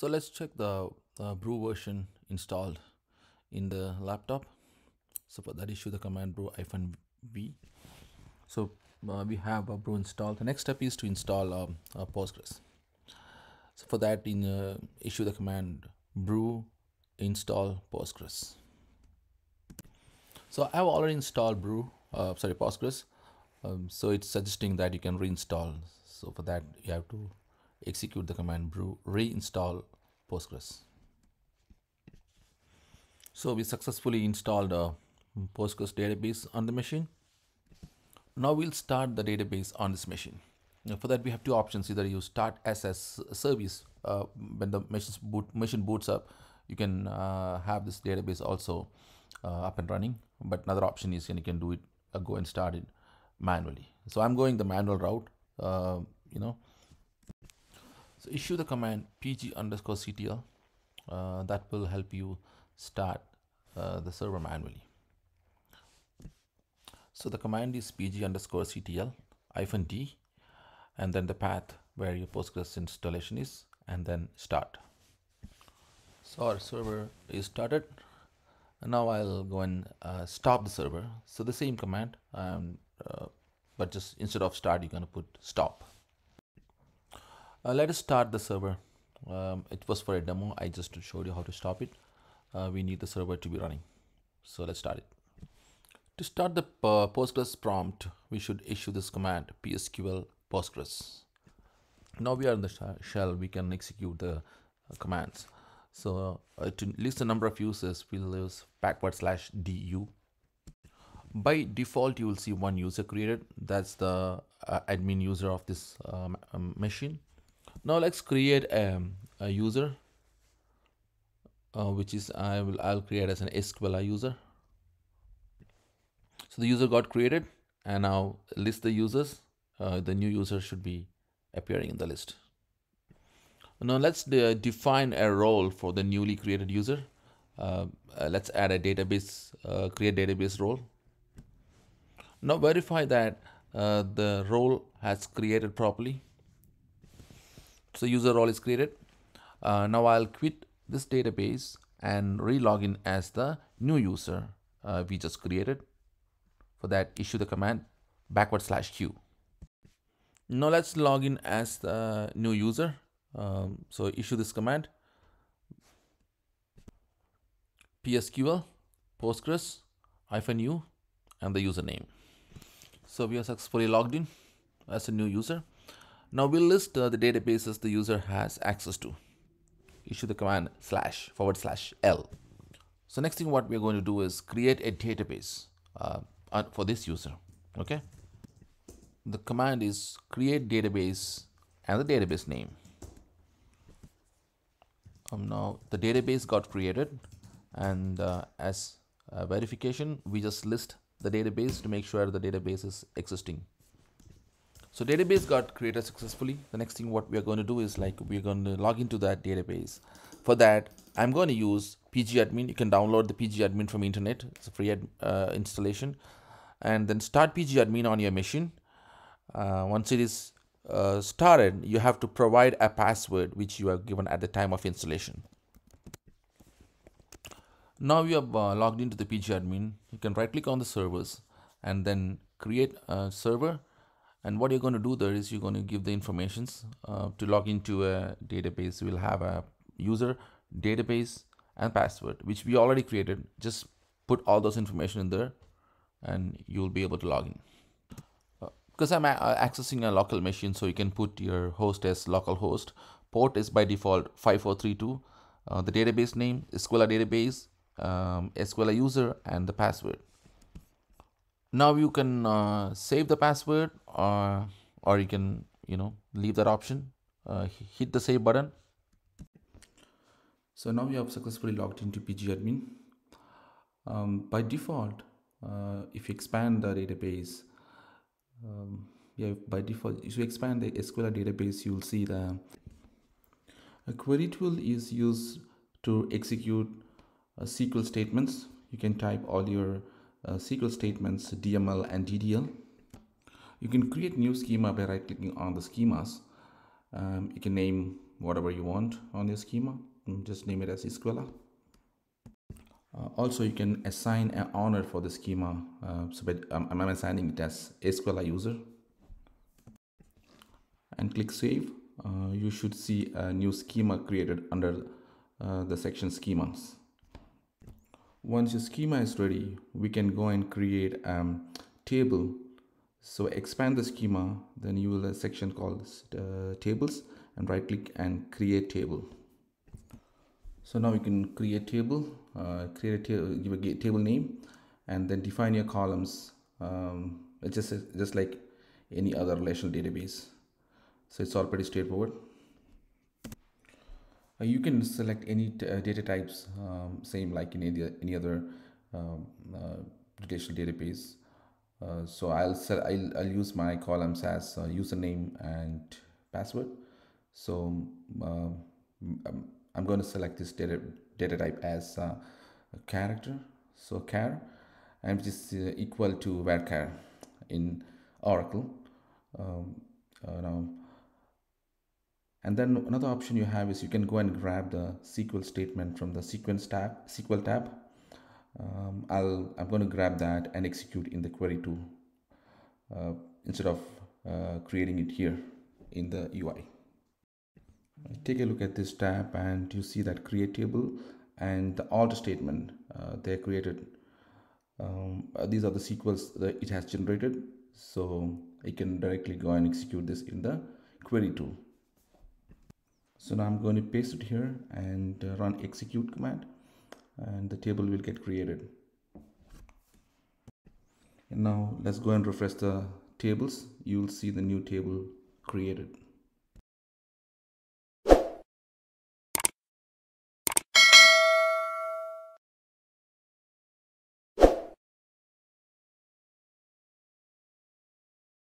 So let's check the uh, brew version installed in the laptop. So for that issue the command brew hyphen v. So uh, we have a brew installed. The next step is to install um, uh, Postgres. So for that in uh, issue the command brew install Postgres. So I've already installed brew, uh, sorry Postgres. Um, so it's suggesting that you can reinstall. So for that you have to execute the command brew reinstall Postgres. So we successfully installed a Postgres database on the machine. Now we'll start the database on this machine. Now for that we have two options. Either you start a service uh, when the machine, boot, machine boots up, you can uh, have this database also uh, up and running. But another option is you can do it, uh, go and start it manually. So I'm going the manual route, uh, you know, so issue the command pg underscore ctl uh, that will help you start uh, the server manually. So the command is pg underscore ctl hyphen d and then the path where your Postgres installation is and then start. So our server is started. Now I'll go and uh, stop the server. So the same command, um, uh, but just instead of start, you're going to put stop. Uh, let us start the server. Um, it was for a demo. I just showed you how to stop it. Uh, we need the server to be running. So let's start it. To start the uh, Postgres prompt, we should issue this command psql postgres. Now we are in the shell, we can execute the uh, commands. So uh, to list the number of users, we'll use backward slash du. By default, you will see one user created. That's the admin user of this um, machine. Now let's create a, a user, uh, which is I will I'll create as an SQLi user. So the user got created, and now list the users. Uh, the new user should be appearing in the list. Now let's de define a role for the newly created user. Uh, uh, let's add a database, uh, create database role. Now verify that uh, the role has created properly. So user role is created. Uh, now I'll quit this database and re-log in as the new user uh, we just created. For that, issue the command backward slash q. Now let's log in as the new user. Um, so issue this command psql postgres hyphen u and the username. So we are successfully logged in as a new user. Now we'll list uh, the databases the user has access to. Issue the command slash forward slash L. So next thing what we're going to do is create a database uh, for this user. Okay. The command is create database and the database name. Um, now the database got created and uh, as verification we just list the database to make sure the database is existing so database got created successfully. The next thing what we are going to do is like we're going to log into that database. For that, I'm going to use pgadmin. You can download the pgadmin from internet. It's a free uh, installation. And then start pgadmin on your machine. Uh, once it is uh, started, you have to provide a password which you are given at the time of installation. Now you have uh, logged into the pgadmin. You can right click on the servers and then create a server and what you're going to do there is you're going to give the informations uh, to log into a database. We'll have a user database and password which we already created. Just put all those information in there and you'll be able to log in. Uh, because I'm uh, accessing a local machine so you can put your host as localhost port is by default 5432 uh, the database name SQL database um, SQL user and the password now you can uh, save the password or or you can you know leave that option. Uh, hit the save button. So now we have successfully logged into pgadmin um, by default uh, if you expand the database um, yeah by default if you expand the SQL database you'll see the a query tool is used to execute uh, SQL statements. You can type all your uh, SQL statements DML and DDL. You can create new schema by right clicking on the schemas. Um, you can name whatever you want on your schema. Mm, just name it as Escuela uh, also you can assign an honor for the schema. Uh, so but um, I'm assigning it as Escuela user. And click save. Uh, you should see a new schema created under uh, the section schemas once your schema is ready we can go and create a um, table. So expand the schema then you will a section called uh, tables and right click and create table. So now you can create table uh, create a table give a table name and then define your columns. Um, it's just just like any other relational database. So it's all pretty straightforward you can select any uh, data types um, same like in any, any other um, uh, relational database. Uh, so I'll, I'll I'll use my columns as uh, username and password. So um, um, I'm going to select this data data type as uh, a character. So char and which is equal to varchar in Oracle. Um, now and then another option you have is you can go and grab the SQL statement from the sequence tab SQL tab um, I'll I'm going to grab that and execute in the query tool uh, instead of uh, creating it here in the UI. Take a look at this tab and you see that create table and the alt statement uh, they're created. Um, uh, these are the sequels that it has generated so I can directly go and execute this in the query tool. So now I'm going to paste it here and uh, run execute command and the table will get created. And now let's go and refresh the tables. You will see the new table created